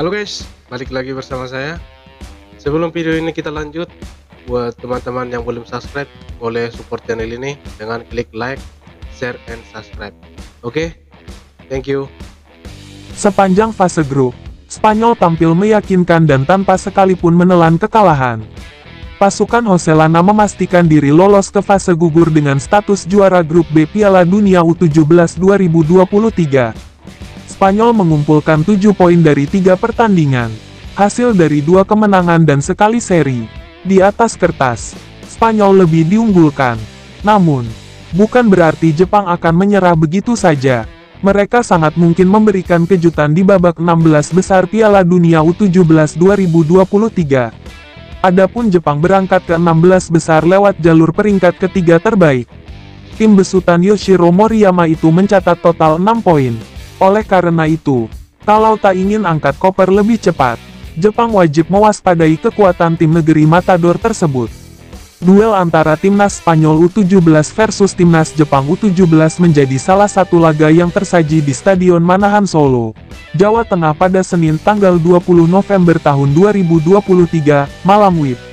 Halo guys, balik lagi bersama saya. Sebelum video ini kita lanjut, buat teman-teman yang belum subscribe, boleh support channel ini dengan klik like, share, and subscribe. Oke, thank you. Sepanjang fase grup, Spanyol tampil meyakinkan dan tanpa sekalipun menelan kekalahan. Pasukan Joselana memastikan diri lolos ke fase gugur dengan status juara grup B Piala Dunia U17 2023. Spanyol mengumpulkan 7 poin dari tiga pertandingan, hasil dari dua kemenangan dan sekali seri. Di atas kertas, Spanyol lebih diunggulkan. Namun, bukan berarti Jepang akan menyerah begitu saja. Mereka sangat mungkin memberikan kejutan di babak 16 besar Piala Dunia U17 2023. Adapun Jepang berangkat ke 16 besar lewat jalur peringkat ketiga terbaik. Tim besutan Yoshiro Moriyama itu mencatat total 6 poin. Oleh karena itu, kalau tak ingin angkat koper lebih cepat, Jepang wajib mewaspadai kekuatan tim negeri Matador tersebut. Duel antara timnas Spanyol U17 versus timnas Jepang U17 menjadi salah satu laga yang tersaji di Stadion Manahan Solo, Jawa Tengah pada Senin tanggal 20 November tahun 2023, malam WIB.